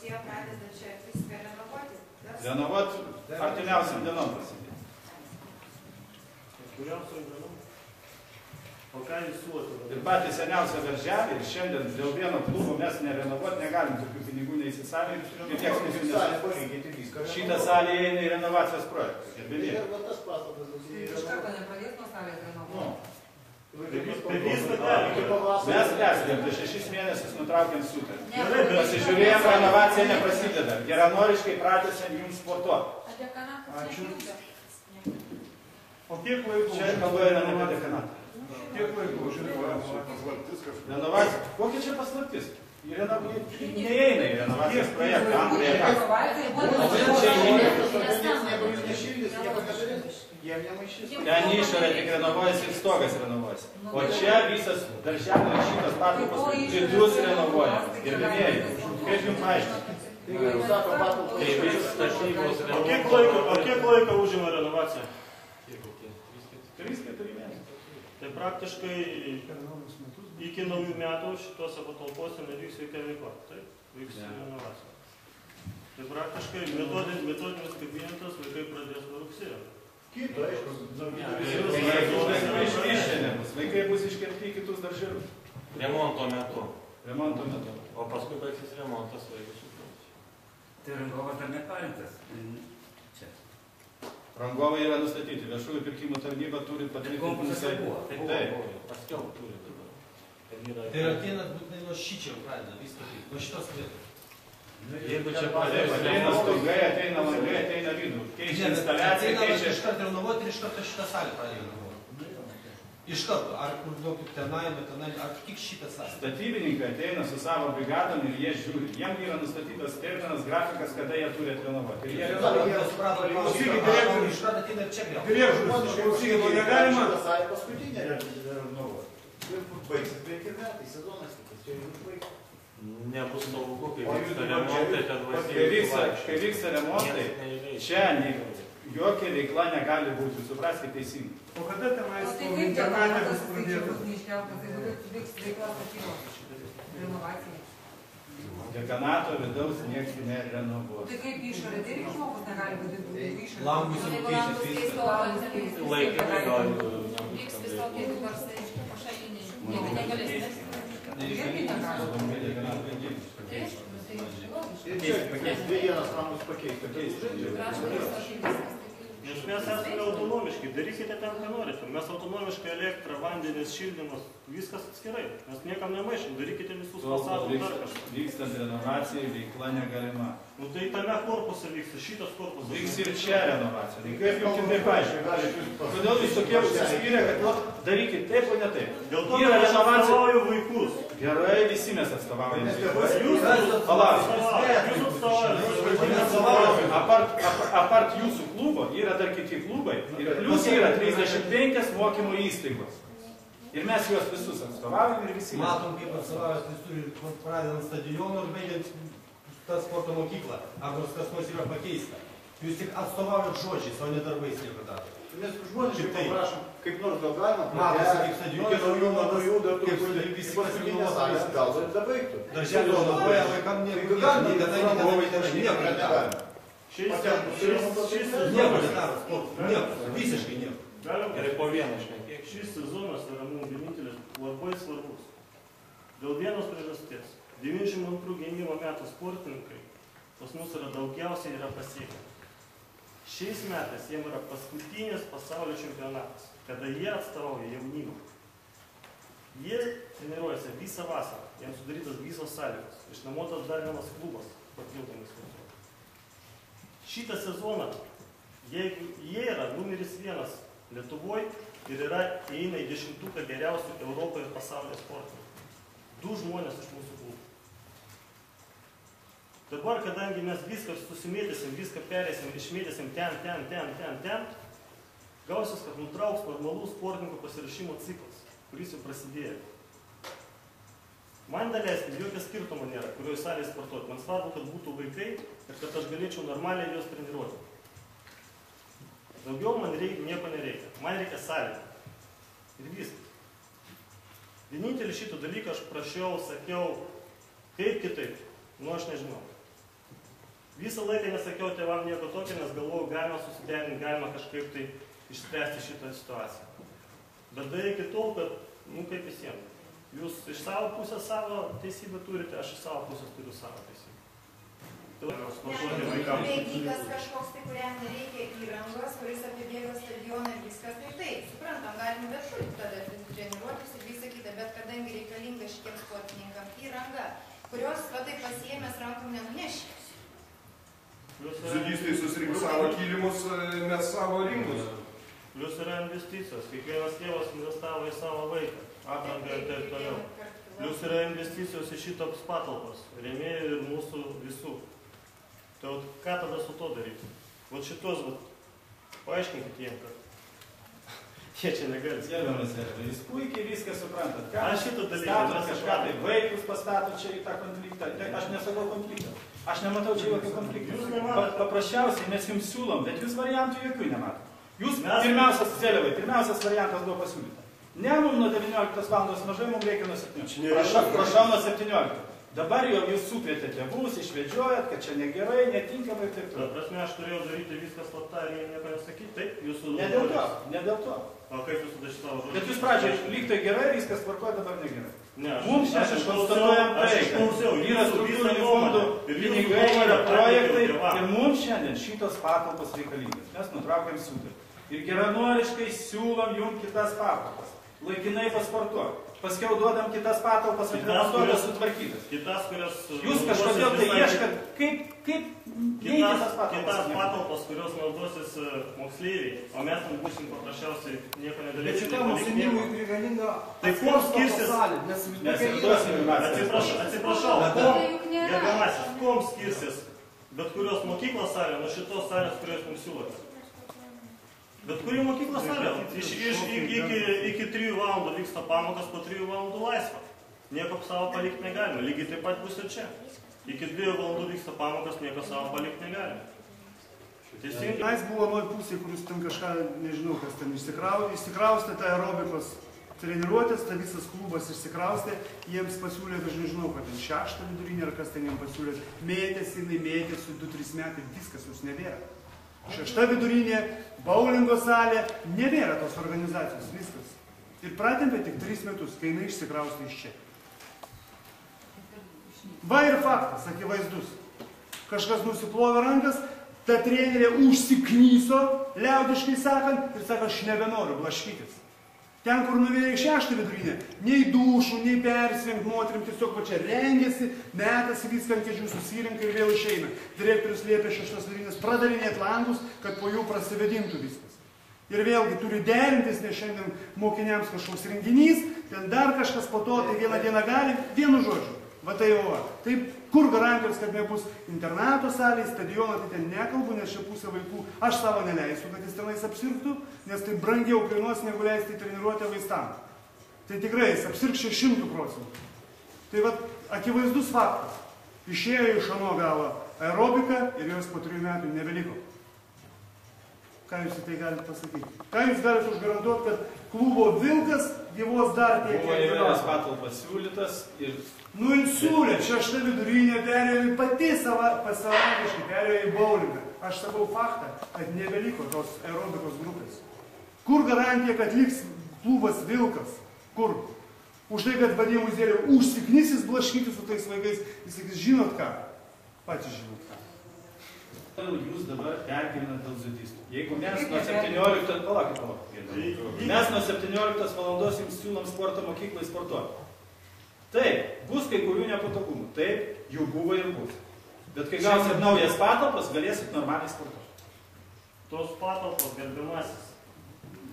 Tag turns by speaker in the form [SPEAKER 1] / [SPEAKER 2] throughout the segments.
[SPEAKER 1] Rusija pradeda čia viską renovuoti.
[SPEAKER 2] Renovuot artimiausiam dienom prasidės.
[SPEAKER 3] Kuriausiom dienom? O ką jūs siūlote?
[SPEAKER 2] Ir patys seniausia darželį ir šiandien dėl vieno klubo mes nerenovuot negalim, tokių pinigų neįsisavinti. Ir nieks nefinansuoja. Šitą salę įeina į renovacijos projektą. Gerbėmieji.
[SPEAKER 4] Iš karto nepradės nuo salės renovuoti.
[SPEAKER 3] Tai.
[SPEAKER 2] Mes perspėjom, prieš šešis mėnesius nutraukėm sutartį. Pasižiūrėjom, renovacija neprasideda. Geranoriškai pratęsėm jums sportuoti.
[SPEAKER 5] Ačiū. O kiek laiko?
[SPEAKER 2] Čia kalba ne apie dekanatą.
[SPEAKER 5] Kiek laiko?
[SPEAKER 2] Renovacija. Kokia čia paslaptis? Į- Neįeina į renovacijos projektą. Ten išorė tik renovuojasi ir stogas renovuojasi. O čia visas darželio šitas patalpos vidus renovuojamas. Gerbėmieji, kaip jums aiškinti?
[SPEAKER 6] Tai vis statybos
[SPEAKER 3] O kiek laiko, o kiek laiko užima renovacija?
[SPEAKER 2] Trys, keturi mėnesiai.
[SPEAKER 3] Tai praktiškai iki naujų metų šituose patalpose nevyks jokia veikla. Taip, vyks renovacija. Tai praktiškai metodinis, metodinis kabinetas vaikai pradės nuo rugsėjo.
[SPEAKER 5] Kito, aišku.
[SPEAKER 2] Išviešinė bus. Vaikai bus iškelti į kitus darželius.
[SPEAKER 6] Remonto metu.
[SPEAKER 2] Remonto metu.
[SPEAKER 6] O paskui baigsis remontas vaikus.
[SPEAKER 7] Tai rangovas dar neparintas. Čia.
[SPEAKER 2] Rangovai yra nustatyti. Viešųjų pirkimų tarnyba turi patvirtinti.
[SPEAKER 7] Konkursas buvo.
[SPEAKER 6] Tai
[SPEAKER 2] Taip.
[SPEAKER 6] buvo, paskiau turi yra-
[SPEAKER 8] Tai ir ateinat būtinai nuo šičio pradeda viską. Nuo šitos vietos.
[SPEAKER 6] Jeigu čia pradės
[SPEAKER 2] ateina stogai, ateina langai, ateina vidų. Keičia instaliaciją, keičia
[SPEAKER 8] iš karto renovuoti ir iš karto šitą salę pradėjo renovuoti. Iš karto. Ar kur daug tenai, bet tenai, ar tik šitą salę.
[SPEAKER 2] Statybininkai ateina su savo brigadom ir jie žiūri. Jiem yra nustatytas terminas, grafikas, kada jie turi atrenovuoti. Ir jie renovuoja.
[SPEAKER 8] Jie suprato,
[SPEAKER 5] Klausykit, direktorius.
[SPEAKER 8] Iš karto ateina ir čia greu.
[SPEAKER 5] Direktorius, klausykit, negalima?
[SPEAKER 9] Paskutinė renovuoti. Baigsis penki metai, sezonas kitas, čia jau baigsis.
[SPEAKER 6] Nebus saugu, kai vyksta remontai, kad valstybė
[SPEAKER 2] kai vyksta remontai, čia jokia veikla negali būti, supraskite teisingai.
[SPEAKER 5] O kada tenais
[SPEAKER 4] O tai
[SPEAKER 5] internatė bus
[SPEAKER 4] tai bus neiškeltas, tai bus vyks veikla statybos. Renovacija.
[SPEAKER 2] Dekanato vidaus niekas nerenovuos.
[SPEAKER 4] Tai kaip išorė, tai irgi žmogus negali vadinti išorė.
[SPEAKER 8] Langus jau
[SPEAKER 1] langus
[SPEAKER 8] viską.
[SPEAKER 6] Laikinai gal
[SPEAKER 1] Vyks visokie reiškia pašaliniai. Jeigu negalės
[SPEAKER 3] Nes mes esame autonomiški, darykite ten, ką norite. Mes autonomiškai elektra, vandenis, šildymas, viskas atskirai. Mes niekam nemaišom, darykite visus fasadus dar kažką.
[SPEAKER 2] Vykstant renovacijai veikla negalima.
[SPEAKER 3] Nu tai tame korpuse vyksta, šitas korpusas.
[SPEAKER 2] Vyks ir čia renovacija. Tai kaip jums kitaip paaiškinti? Kodėl jūs tokie užsispyrę, kad nu, darykit taip, o ne taip?
[SPEAKER 3] Dėl to, kad aš atstovauju vaikus.
[SPEAKER 2] Gerai, visi mes atstovaujame.
[SPEAKER 3] Jūs atstovaujate.
[SPEAKER 2] Atstovaujame. Apart, apart, jūsų klubo yra dar kiti klubai. Ir plus yra 35 mokymo įstaigos. Ir mes juos visus atstovaujame ir visi.
[SPEAKER 8] Matom, kaip atstovaujas, jis turi pradedant stadioną ir baigiant tą sporto mokyklą. Ar nors kas nors yra pakeista. Jūs tik atstovaujat žodžiais, o ne darbais nieko daro.
[SPEAKER 9] Mes
[SPEAKER 8] tai?
[SPEAKER 9] paprašom, kaip nors gal galima.
[SPEAKER 8] Matosi,
[SPEAKER 9] pratęsti
[SPEAKER 8] kaip stadionas
[SPEAKER 9] Iki naujų, naujų dar
[SPEAKER 8] kaip visi
[SPEAKER 9] salė,
[SPEAKER 8] viskas.
[SPEAKER 9] gal ir dabaigtų.
[SPEAKER 8] Darželio renovuoja vaikam nieko, nei
[SPEAKER 9] tai renovuoti
[SPEAKER 8] nieko
[SPEAKER 9] negalima.
[SPEAKER 3] Šis, šis, šis,
[SPEAKER 9] ne-
[SPEAKER 8] Nieko nedaro sporto, nieko, visiškai nieko.
[SPEAKER 6] Gerai, po vieną šnekėk.
[SPEAKER 3] Šis sezonas yra mums vienintelis labai svarbus. Dėl vienos priežasties. 92 gimimo metų sportininkai pas mus yra daugiausiai yra pasiekę. Šiais metais jiems yra paskutinis pasaulio čempionatas, kada jie atstovauja jaunimą. Jie treniruojasi visą vasarą, jiems sudarytas visos sąlygos, išnuomotas dar vienas klubas papildomai sportuoti. Šitą sezoną, jeigu jie yra numeris vienas Lietuvoje ir yra įeina į dešimtuką geriausių Europoje ir pasaulyje sportininkų. Du žmonės iš mūsų klubų. Dabar, kadangi mes viską susimėtysim, viską perėsim, išmėtysim ten, ten, ten, ten, ten, gausis, kad nutrauks normalų sportininkų pasirašymo ciklas, kuris jau prasidėjo. Man daleiskit, jokio skirtumo nėra, kurioje salėje sportuoti. Man svarbu, kad būtų vaikai ir kad aš galėčiau normaliai juos treniruoti. Daugiau man reikia, nieko nereikia. Man reikia sąlygų. Ir viskas. Vienintelį šitą dalyką aš prašiau, sakiau, kaip kitaip. Nu, aš nežinau. Visą laiką nesakiau tėvam nieko tokio, nes galvojau, galima susiderinti, galima kažkaip tai išspręsti šitą situaciją. Bet darykit tol, kad, nu kaip visiems. Jūs iš savo pusės savo teisybę turite, aš iš savo pusės turiu savo teisybę. Tai.
[SPEAKER 10] Bėgikas kažkoks, tai kuriam nereikia įrangos, kuris apibėga stadioną ir viskas, tai taip, suprantam, galim bet kur tada treniruotis ir visą kitą, bet kadangi reikalinga šitiems sportininkam įranga, kurios va taip pasiėmęs rankom nenuneši.
[SPEAKER 3] Plius yra-
[SPEAKER 11] Zudistai susirinks savo kilimus, e, mes savo rinkus.
[SPEAKER 3] Plius yra investicijos. Kiekvienas tėvas investavo į savo vaiką. Aprangą ir taip toliau. Plius yra investicijos į šitoks patalpas. Rėmėjų ir mūsų visų. Tai vat, ką tada su to daryti? Vat šitos, vat, paaiškinkit jiem, kad jie čia negali.
[SPEAKER 2] Gerbiamas Ervai, jūs puikiai viską suprantat. Ką
[SPEAKER 3] Aš šitą dalyką
[SPEAKER 2] statot kažką tai, vaikus pastatot čia į tą konfliktą. Tai Aš nesakau konfliktą. Aš nematau čia jokio konflikto.
[SPEAKER 3] Jūs nematot.
[SPEAKER 2] Pa- Paprasčiausiai mes jums siūlom, bet jūs variantų jokių nematot. Jūs
[SPEAKER 3] Mes-
[SPEAKER 2] pirmiausias, Zelevai, pirmiausias variantas buvo pasiūlyta. Ne mums nuo 19 val. mažai, mums reikia nuo 17. Prašau, prašau nuo 17. Dabar jau jūs sukvietėte tėvus, išvedžiojat, kad čia negerai, netinkamai ir taip
[SPEAKER 3] Ta
[SPEAKER 2] toliau.
[SPEAKER 3] prasme, aš turėjau daryti viską slapta ir jie nieko nesakyti. Taip, jūsų
[SPEAKER 2] Ne dėl to, ne dėl to.
[SPEAKER 3] O kaip jūs tada šitą žodį?
[SPEAKER 2] Bet jūs pradžioje lyg tai gerai, viskas tvarkoja, dabar negerai.
[SPEAKER 3] Ne, aš,
[SPEAKER 2] Mums
[SPEAKER 3] aš
[SPEAKER 2] šiandien
[SPEAKER 3] išklausiau,
[SPEAKER 2] konstatuojam
[SPEAKER 3] aš
[SPEAKER 2] tai, kad yra struktūrinių fondų pinigai, yra projektai ir mums šiandien šitos patalpos reikalingas. Mes nutraukėm sutartį. Ir geranoriškai siūlom jums kitas patalpas. Laikinai pasportuoti. Paskiau duodam kitas patalpas,
[SPEAKER 3] kurias-
[SPEAKER 2] sutvarkytas.
[SPEAKER 3] Kitas, kurios...
[SPEAKER 2] Jūs kažkodėl tai ieškat, kaip, kaip
[SPEAKER 3] Kitas,
[SPEAKER 2] tas
[SPEAKER 3] kitas
[SPEAKER 2] patalpas.
[SPEAKER 3] patalpas, kurios naudosis e, moksleiviai, o mes ten būsim paprasčiausiai nieko
[SPEAKER 5] Bet
[SPEAKER 3] nedalysim.
[SPEAKER 5] šitam užsienimui reikalinga
[SPEAKER 3] Tai kuo skirsis-
[SPEAKER 5] nes
[SPEAKER 2] Mes ir duosim jums
[SPEAKER 3] Atsiprašau, atsiprašau,
[SPEAKER 2] Bet-
[SPEAKER 3] kuom,
[SPEAKER 1] Tai
[SPEAKER 3] gerbiamasis, kuom skirsis bet kurios mokyklos salė nuo šitos salės, kurios mums siūlote? Bet kuri mokyklos salė? Iš, iš, iki, iki, iki 3 valandų vyksta pamokas, po 3 valandų laisva. Nieko savo palikti negalime. Lygiai taip pat bus ir čia. Iki 2 valandų vyksta pamokas, nieko savo palikti negalime. Teisingai.
[SPEAKER 5] Mes buvo nuoj pusė, kuris ten kažką, nežinau, kas ten išsikrau, išsikraustė tą aerobikos treniruotės, ta visas klubas išsikraustė, jiems pasiūlė, aš nežinau, kad ten šeštą vidurinį ar kas ten jiems pasiūlė, mėtėsi, jinai mėtėsi 2-3 metai, viskas jos nebėra. Šešta vidurinė, baulingo salė, nebėra tos organizacijos, viskas. Ir pratempė tik 3 metus, kai jinai išsikraustė iš čia. Va ir faktas, akivaizdus. Kažkas nusiplovė rankas, ta trenerė užsiknyso, liaudiškai sakant, ir sako, aš nebenoriu blaškytis. Ten, kur nuvėjo šeštą vidurinę, nei dušų, nei persvengt moterim, tiesiog va čia rengėsi, metasi viską ant kėdžių, susirinka ir vėl išeina. Direktorius liepė šeštos vidurinės pradarinėti langus, kad po jų prasidėdintų viskas. Ir vėlgi turi derintis, nes šiandien mokiniams kažkoks renginys, ten dar kažkas po to, tai vieną dieną gali, vienu žodžiu. Va tai jau. va. Tai kur garantijos, kad nebus internato salėje, stadiono, tai ten nekalbu, nes čia pusė vaikų, aš savo neleisiu, kad jis tenais apsirgtų, nes tai brangiau kainuos, negu leisti treniruotę vaistam. Tai tikrai jis apsirgs čia šimtų procentų. Tai va, akivaizdus faktas. Išėjo iš ano galo aerobika ir jos po trijų metų nebeliko. Ką jūs į tai galite pasakyti? Ką jūs galite užgarantuoti, kad klubo vilkas gyvos dar tiek,
[SPEAKER 2] Buvo įvairias patalpas siūlytas ir
[SPEAKER 5] Nu ir siūlė, šešta vidurinė perėjo į pati sava, pasavarankiškai perėjo į bowlingą. Aš sakau faktą, kad nebeliko tos aerobikos grupės. Kur garantija, kad liks klubas Vilkas? Kur? Už tai, kad vadėjų muziejų užsiknysis blaškyti su tais vaikais, jis sakys, žinot ką? Patys žinot ką.
[SPEAKER 2] Jūs dabar pergyvenat dėl zudistų. Jeigu mes nuo 17, palaukit, palaukit. Mes nuo 17 valandos jums siūlom sporto mokyklai sportuoti. Taip, bus kai kurių nepatogumų. Taip, jų buvo ir bus. Bet kai gausit naujas patalpas, galėsit normaliai sportuoti.
[SPEAKER 3] Tos patalpos, gerbiamasis,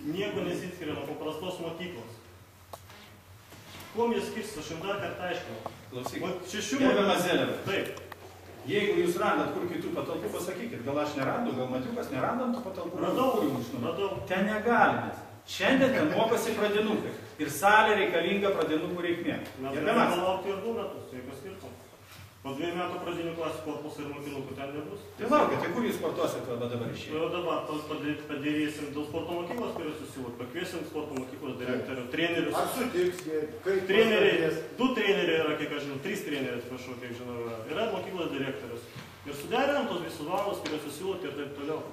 [SPEAKER 3] nieko nesiskiria nuo paprastos mokyklos. Kuom jie skirsis, aš jums dar kartą aiškinu.
[SPEAKER 2] Klausyk. Gerbiamas Zelevas.
[SPEAKER 3] Taip,
[SPEAKER 2] Jeigu jūs randat kur kitų patalpų, pasakykit, gal aš nerandu, gal Matiukas nerandam tų patalpų.
[SPEAKER 3] radau,
[SPEAKER 2] Kur jums žinoma?
[SPEAKER 3] radau.
[SPEAKER 2] Ten negalime. Šiandien ten mokosi pradinukai. Ir salė reikalinga pradinukų reikmė.
[SPEAKER 3] Mes galime laukti ir du metus, jokio skirtumo. Po dviejų metų pradinių klasių korpusų ir mokinukų ten nebus.
[SPEAKER 2] tai laukit, tai kur jūs sportuosit tada dabar išėjai?
[SPEAKER 3] jau dabar padėrėsim dėl sporto mokyklos, kurios susiūlot, pakviesim sporto mokyklos direktorių, trenerius.
[SPEAKER 9] Ar sutiks jie, kaip
[SPEAKER 3] Treneriai, du treneriai yra, kiek aš žinau, trys treneriai, atsiprašau, kiek žinau, yra. Yra mokyklos direktorius. Ir su suderinam tos visus valandos, kuriuos jūs siūlote ir taip toliau.